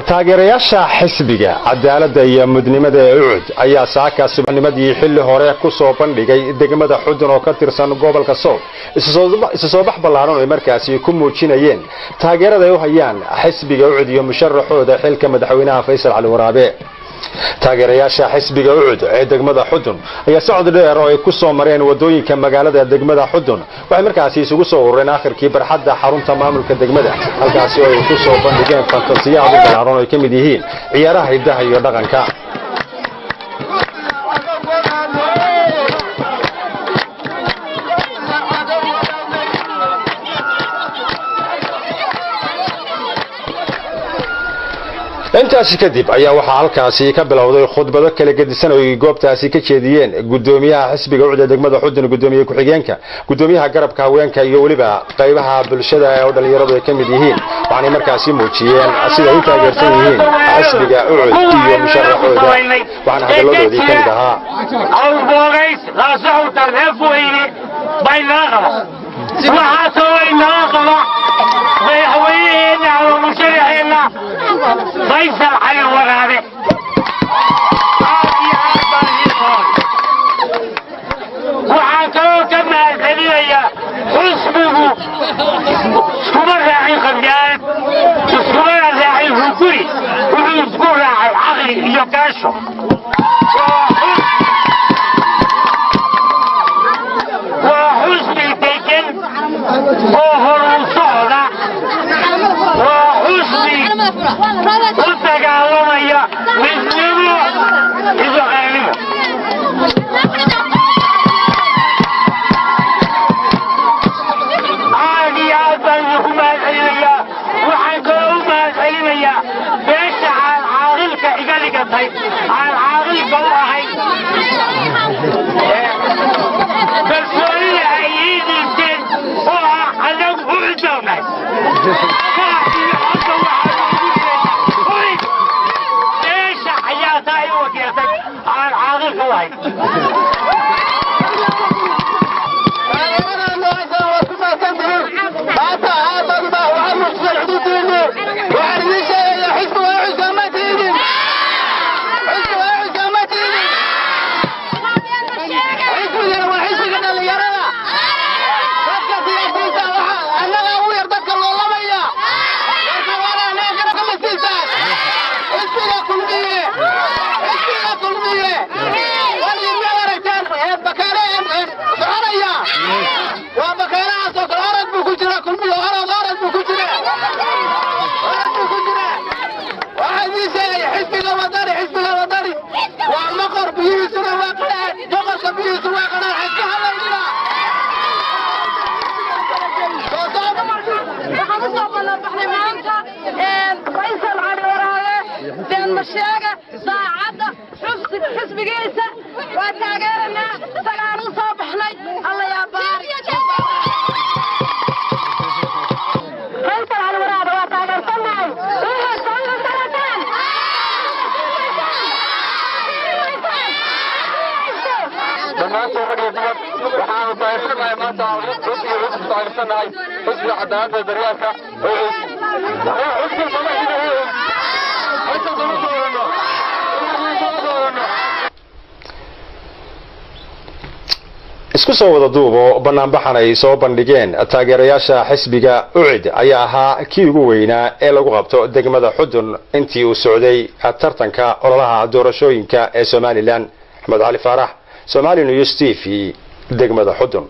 taageerayaasha xisbiga cadaaladda iyo mudnimada ee ucud ayaa saaka subaxnimadii xilli hore ku soo bandhigay degmada xudun oo ka tirsan gobolka sool isu soo bax ballaaran ay markaasi ku muujinayeen. Taageerada ay u hayaan xisbiga ucud iyo musharaxooda xilka madaxweynaha faysal cali waraabe taageerayaasha xisbiga ucud ee degmada xudun ayaa socod dheer oo ay ku soo mareen waddooyinka magaalada degmada xudun. Waxay markaasi isugu soo urureen akhirkii barxadda xarunta maamulka degmada halkaasi oo ay ku soo bandhigeen fantasiyaad u ballaaran oo ay ka mid yihiin ciyaaraha hiddaha iyo dhaqanka intaasi kadib ayaa waxaa halkaasi ka bilowday khudbado kala gedisan oo ay goobtaasi ka jeediyeen gudoomiyaha xisbiga ucda degmada xudun gudoomiye ku-xigeenka gudoomiyaha garabka haweenka iyo weliba qaybaha bulshada oo dhallinyaradu ay ka mid yihiin waxaanay markaasi muujiyeen sida ay u taageersan yihiin xisbiga ucud iyo musharaxooda waxaana hadalladoodii ka mid ahaa bay waxaasoo naga qaba ama musharaxeenna faysal cali waraabe waxaan kaloo ka mahadcelinaya xusbigu iskuma raacin khabyaalad iskumana raacin hunguri wuxuu isku raacay caqli iyo gaasho waa xusbi degan oo horu socda waa xusbi u dagaalamaya midnimo iyo qaanimo aad iyo aad I think, I, I'll just wait. Waxaan u soo ballabaxnay maanta faysal cali waraabe been masheega saacadda xisbigiisa waa taageeranaa isagaan u soo baxnay alla yaa baari faysal cali waraabe waa taageersannahay wuxuu soo sanataan dhammaantood rag iyo dumar waxaanu taageersanahay maanta xusbiga cusub taageersanahay xusbiga cadaaladda iyo daryeelka xusbiga samaxina weyn inta dama soo wadano soo wadano isku soo wada duub oo banaanbaxan ay soo bandhigeen. Taageerayaasha xisbiga ucid ayaa ahaa kii ugu weynaa ee lagu qabto degmada xudun intii uu socday tartanka ololaha doorashooyinka ee somalilan. Axmed cali faarax somali news t v degmada xudun